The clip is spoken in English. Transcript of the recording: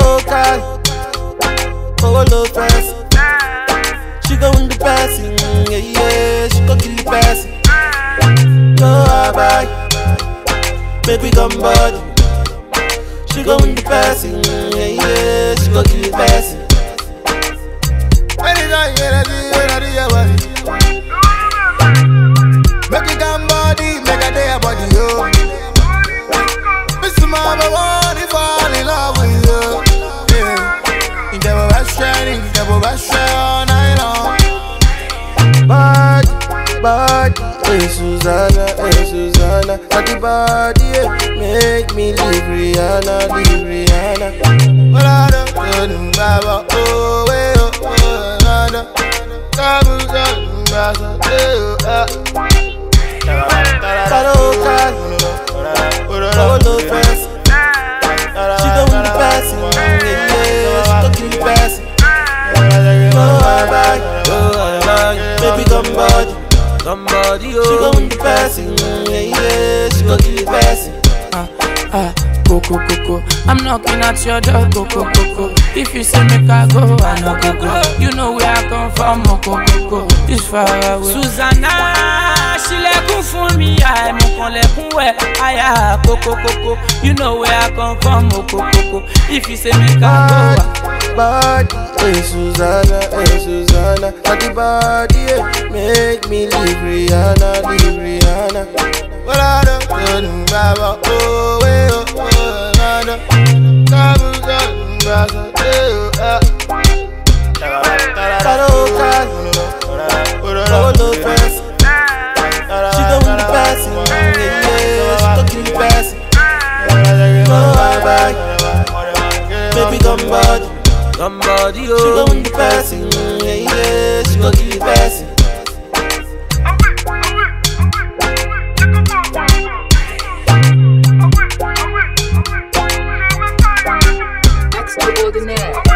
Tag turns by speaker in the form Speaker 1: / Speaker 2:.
Speaker 1: local. oh, fast. She go in the passing. Yeah, yeah. She go kill the passing.
Speaker 2: Go bye. Make come body. She go in the passing. Yeah, yeah. She go kill the
Speaker 1: passing. Hey eh, Susanna, hey Susanna. Body, body, yeah. Make me leave Rihanna, leave Rihanna.
Speaker 2: But I don't know, Baba, oh, way, oh, oh, nada. Kabu, kabu,
Speaker 1: She go with the passing, yeah, yeah, she go give it passing.
Speaker 3: ah, ah, go, go, go, go. I'm knocking at your door, go, go, go, go. If you say make I go, I no go, go. You know where I come from, oh, go, go, go. This far away.
Speaker 4: Susanna ṣílẹ̀kùn fún mi àìmọ̀kànlẹ̀kùn wẹ̀ àyà kókókókó you know where I come from okokoko if you say make I go wa.
Speaker 1: Body, hey Susanna, hey Susanna. Body, body, yeah make me leave Rihanna, leave Rihanna.
Speaker 2: Well, I don't know, Baba, oh, eh, oh, oh, I don't know, oh, ah.
Speaker 1: Oh, no, pass. She don't want to she don't Baby, oh. She don't want. ordinary.